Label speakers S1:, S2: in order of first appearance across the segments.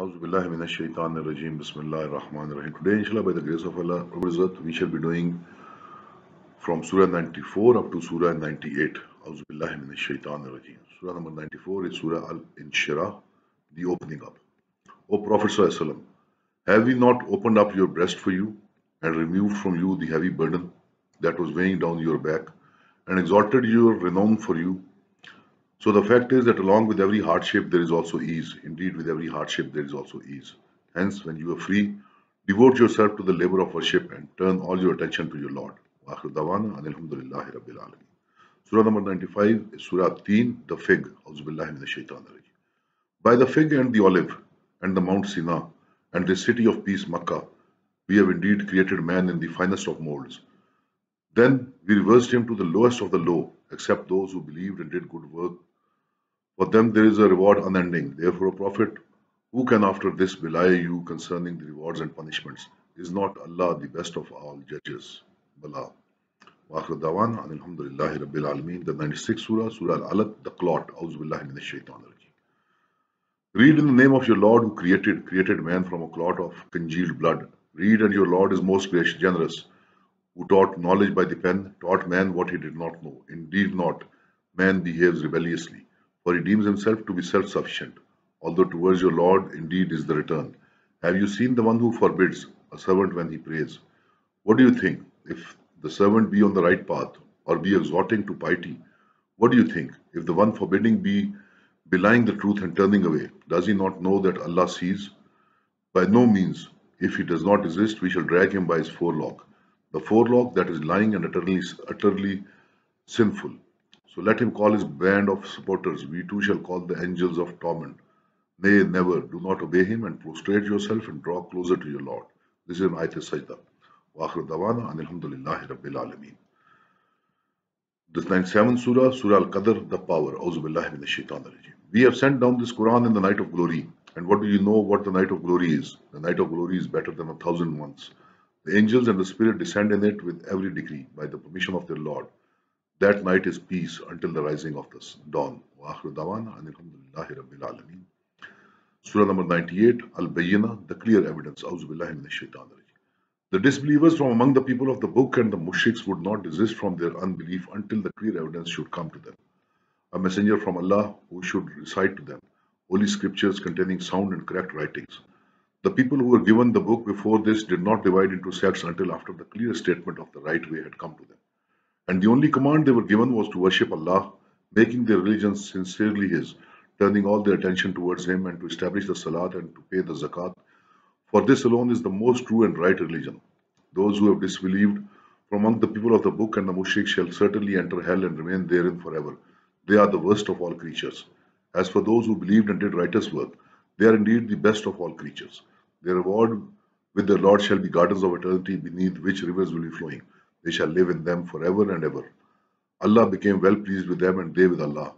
S1: Auzubillahi minash shaitanir rajim. Bismillahir Rahmanir Rahim. Today, inshallah, by the grace of Allah, we shall be doing from Surah 94 up to Surah 98. Auzubillahi minash shaitanir rajim. Surah number 94 is Surah Al-Inshirah, the opening up. O Prophet have we not opened up your breast for you and removed from you the heavy burden that was weighing down your back and exalted your renown for you so the fact is that along with every hardship, there is also ease. Indeed, with every hardship, there is also ease. Hence, when you are free, devote yourself to the labor of worship and turn all your attention to your Lord. Surah number 95 is Surah Teen, the fig. By the fig and the olive and the Mount Sinai and the city of peace, Makkah, we have indeed created man in the finest of molds. Then we reversed him to the lowest of the low, except those who believed and did good work for them there is a reward unending, therefore a prophet who can after this belie you concerning the rewards and punishments? Is not Allah the best of all judges? Bala. Waqra Dawan, Alhamdulillahi Rabbil Alameen, the 96th Surah, Surah Al-Alaq, the Clot, Auzubillahi Minash Shaitan Read in the name of your Lord who created created man from a clot of congealed blood. Read and your Lord is most gracious, generous, who taught knowledge by the pen, taught man what he did not know. Indeed not, man behaves rebelliously for he deems himself to be self-sufficient, although towards your Lord indeed is the return. Have you seen the one who forbids a servant when he prays? What do you think? If the servant be on the right path, or be exhorting to piety, what do you think? If the one forbidding be belying the truth and turning away, does he not know that Allah sees? By no means. If he does not resist, we shall drag him by his forelock. The forelock that is lying and utterly, utterly sinful. So let him call his band of supporters. We too shall call the angels of torment. Nay, never. Do not obey him and prostrate yourself and draw closer to your Lord. This is an ayat sajda. وآخر دعوانا أن الحمد لله رب العالمين. The 97th Surah, Surah Al-Qadr, the power. أعوذ بالله من الشيطان الرجيم. We have sent down this Quran in the night of glory. And what do you know what the night of glory is? The night of glory is better than a thousand months. The angels and the Spirit descend in it with every decree by the permission of their Lord. That night is peace until the rising of the dawn. Surah number 98, Al-Bayyinah, the clear evidence. The disbelievers from among the people of the book and the mushriks would not desist from their unbelief until the clear evidence should come to them. A messenger from Allah who should recite to them holy scriptures containing sound and correct writings. The people who were given the book before this did not divide into sects until after the clear statement of the right way had come to them. And the only command they were given was to worship Allah, making their religion sincerely His, turning all their attention towards Him and to establish the Salat and to pay the Zakat. For this alone is the most true and right religion. Those who have disbelieved from among the people of the book and the mushrik shall certainly enter hell and remain therein forever. They are the worst of all creatures. As for those who believed and did righteous work, they are indeed the best of all creatures. Their reward with their Lord shall be gardens of eternity beneath which rivers will be flowing. They shall live in them forever and ever. Allah became well pleased with them and they with Allah.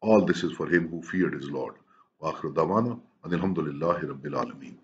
S1: All this is for him who feared his Lord. Wa akhiru dawana and alhamdulillahi rabbil alameen.